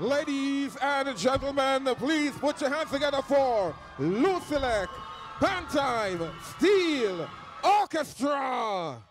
Ladies and gentlemen, please put your hands together for Lucilec Pantime Steel Orchestra.